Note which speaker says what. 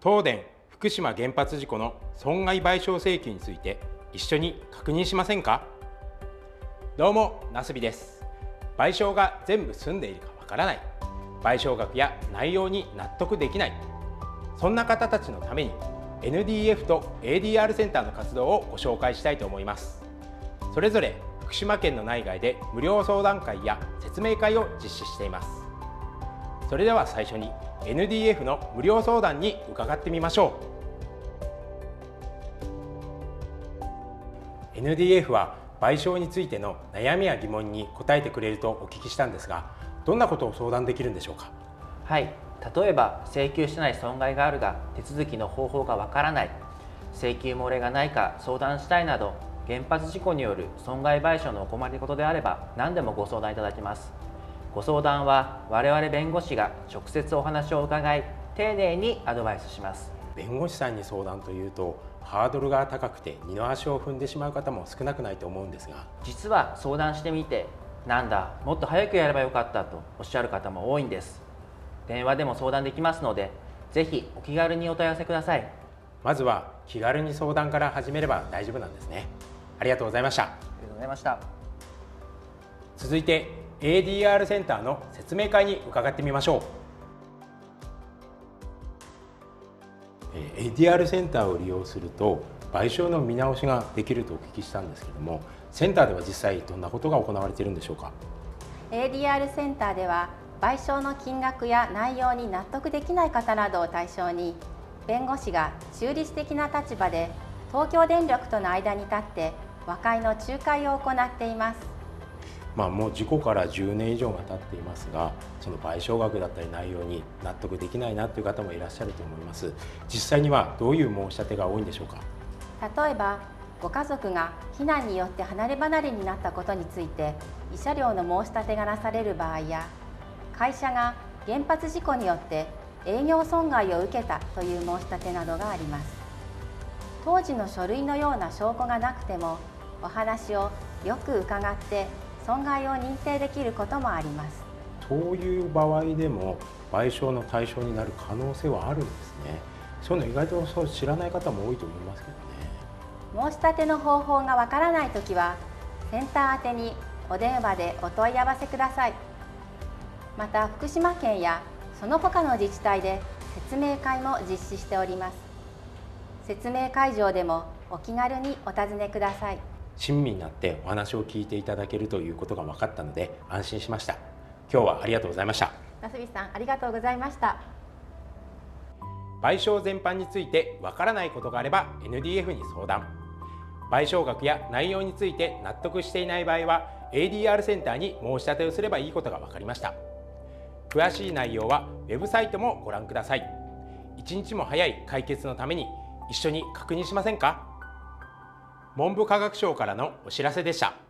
Speaker 1: 東電福島原発事故の損害賠償請求について一緒に確認しませんか？どうもなすびです。賠償が全部済んでいるかわからない。賠償額や内容に納得できない。そんな方たちのために NDF と ADR センターの活動をご紹介したいと思います。それぞれ福島県の内外で無料相談会や説明会を実施しています。それでは最初に NDF の無料相談に伺ってみましょう。NDF は賠償についての悩みや疑問に答えてくれるとお聞きしたんですがどんなことを相談できるんでしょうか？
Speaker 2: はい。例えば請求してない損害があるが手続きの方法がわからない。請求漏れがないか相談したいなど原発事故による損害賠償のお困りごとであれば何でもご相談いただけます。ご相談は我々弁護士が直接お話を伺い丁寧にアドバイスします。
Speaker 1: 弁護士さんに相談というとハードルが高くて二の足を踏んでしまう方も少なくないと思うんですが。
Speaker 2: 実は相談してみてなんだもっと早くやればよかったとおっしゃる方も多いんです。電話でも相談できますのでぜひお気軽にお問い合わせください。
Speaker 1: まずは気軽に相談から始めれば大丈夫なんですね。ありがとうございました。あり
Speaker 2: がとうございました。
Speaker 1: 続いて ADR センターの説明会に伺ってみましょう ADR センターを利用すると賠償の見直しができるとお聞きしたんですけどもセンターでは実際どんなことが行われているんでしょうか
Speaker 3: ？ADR センターでは賠償の金額や内容に納得できない方などを対象に弁護士が中立的な立場で東京電力との間に立って和解の仲介を行っています。
Speaker 1: まあ、もう事故から10年以上が経っていますがその賠償額だったり内容に納得できないなという方もいらっしゃると思います。実際にはどういう申し立てが多いんでしょうか？
Speaker 3: 例えばご家族が避難によって離れ離れになったことについて慰謝料の申し立てがなされる場合や会社が原発事故によって営業損害を受けたという申し立てなどがあります。当時の書類のような証拠がなくてもお話をよく伺って損害を認定できることもあります。
Speaker 1: そういう場合でも賠償の対象になる可能性はあるんですね。そういうの意外とそう知らない方も多いと思いますけ
Speaker 3: どね。申し立ての方法がわからないときはセンター宛にお電話でお問い合わせください。また福島県やその他の自治体で説明会も実施しております。説明会場でもお気軽にお尋ねください
Speaker 1: 親身になってお話を聞いていただけるということが分かったので安心しました。今日はありがとうございました。
Speaker 3: なすびさんありがとうございました。
Speaker 1: 賠償全般についてわからないことがあれば NDF に相談。賠償額や内容について納得していない場合は ADR センターに申し立てをすればいいことが分かりました。詳しい内容はウェブサイトもご覧ください。一日も早い解決のために一緒に確認しませんか？文部科学省からのお知らせでした。